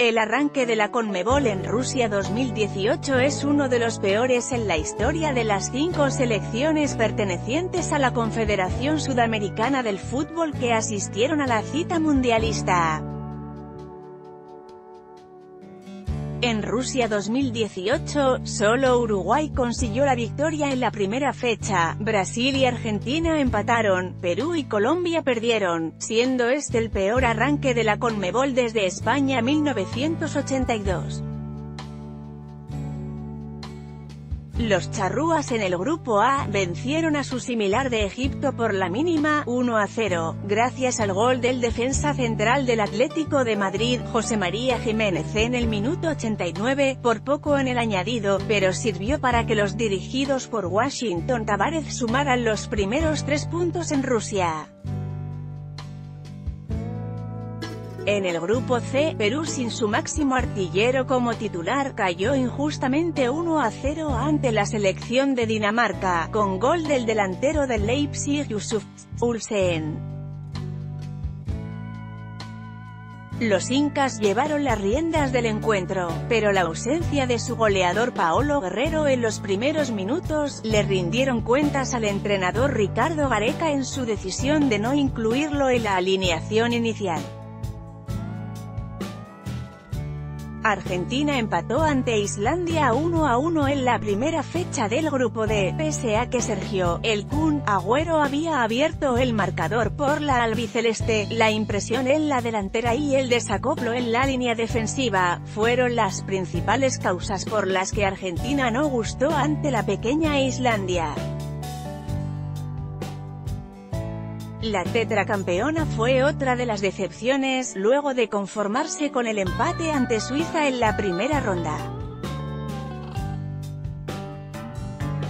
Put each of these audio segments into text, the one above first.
El arranque de la Conmebol en Rusia 2018 es uno de los peores en la historia de las cinco selecciones pertenecientes a la Confederación Sudamericana del Fútbol que asistieron a la cita mundialista. En Rusia 2018, solo Uruguay consiguió la victoria en la primera fecha, Brasil y Argentina empataron, Perú y Colombia perdieron, siendo este el peor arranque de la Conmebol desde España 1982. Los charrúas en el grupo A, vencieron a su similar de Egipto por la mínima, 1 a 0, gracias al gol del defensa central del Atlético de Madrid, José María Jiménez en el minuto 89, por poco en el añadido, pero sirvió para que los dirigidos por Washington Tavares sumaran los primeros tres puntos en Rusia. En el grupo C, Perú sin su máximo artillero como titular cayó injustamente 1 a 0 ante la selección de Dinamarca, con gol del delantero del Leipzig Yusuf Ulsen. Los incas llevaron las riendas del encuentro, pero la ausencia de su goleador Paolo Guerrero en los primeros minutos, le rindieron cuentas al entrenador Ricardo Gareca en su decisión de no incluirlo en la alineación inicial. Argentina empató ante Islandia 1 a 1 en la primera fecha del grupo D, pese a que Sergio, el Kun, Agüero había abierto el marcador por la albiceleste, la impresión en la delantera y el desacoplo en la línea defensiva, fueron las principales causas por las que Argentina no gustó ante la pequeña Islandia. La tetracampeona fue otra de las decepciones, luego de conformarse con el empate ante Suiza en la primera ronda.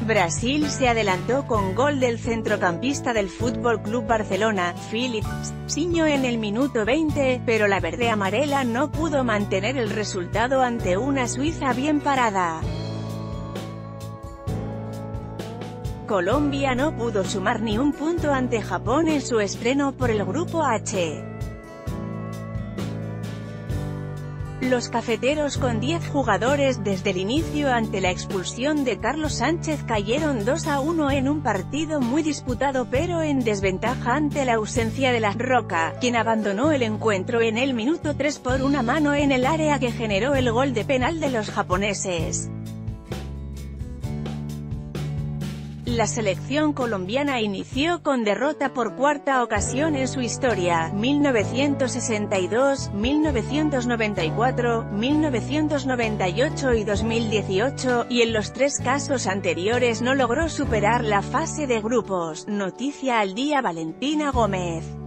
Brasil se adelantó con gol del centrocampista del Fútbol Club Barcelona, Philip Siño en el minuto 20, pero la verde amarela no pudo mantener el resultado ante una Suiza bien parada. Colombia no pudo sumar ni un punto ante Japón en su estreno por el Grupo H. Los cafeteros con 10 jugadores desde el inicio ante la expulsión de Carlos Sánchez cayeron 2 a 1 en un partido muy disputado pero en desventaja ante la ausencia de la Roca, quien abandonó el encuentro en el minuto 3 por una mano en el área que generó el gol de penal de los japoneses. La selección colombiana inició con derrota por cuarta ocasión en su historia, 1962, 1994, 1998 y 2018, y en los tres casos anteriores no logró superar la fase de grupos. Noticia al día Valentina Gómez